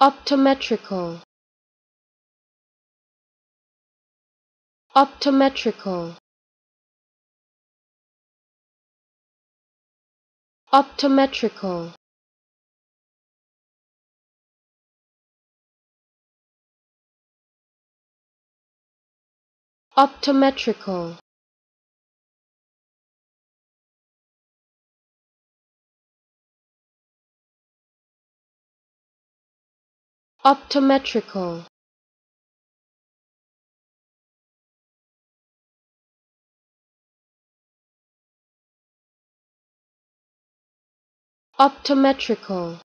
optometrical optometrical optometrical optometrical optometrical. Optometrical